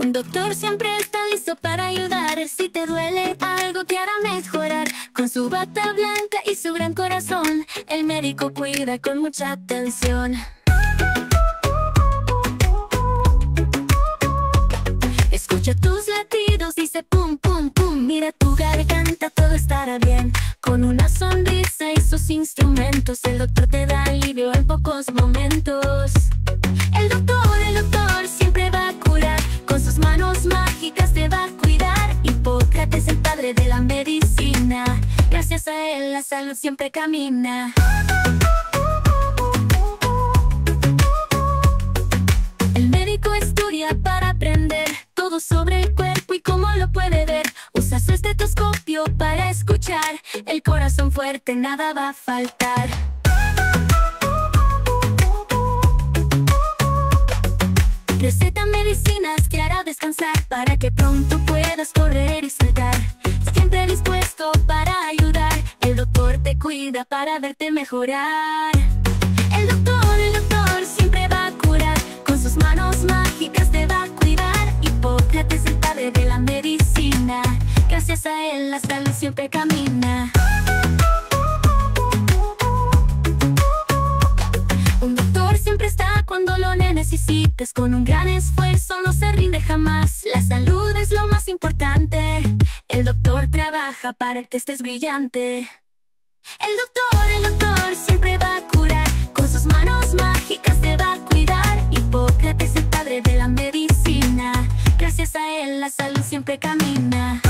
Un doctor siempre está listo para ayudar. Si te duele algo te hará mejorar. Con su bata blanca y su gran corazón El médico cuida con mucha atención. Escucha tus latidos, dice pum pum pum. Mira tu garganta, todo estará bien. Con una sonrisa y sus instrumentos El doctor te da alivio en pocos momentos Gracias a él la salud siempre camina El médico estudia para aprender todo sobre el cuerpo y cómo lo puede ver. Usa su estetoscopio para escuchar. El corazón fuerte, nada va a faltar. Receta medicinas que hará descansar para que pronto puedas correr y para verte mejorar. El doctor, el doctor siempre va a curar. Con sus manos mágicas te va a cuidar. Hipócrates, el padre de la medicina. Gracias a él la salud siempre camina. Un doctor siempre está cuando lo necesites Con un gran esfuerzo no se rinde jamás La salud es lo más importante El doctor trabaja para que estés brillante el doctor, el doctor siempre va a curar, con sus manos mágicas te va a cuidar. Hipócrates, el padre de la medicina, gracias a él la salud siempre camina.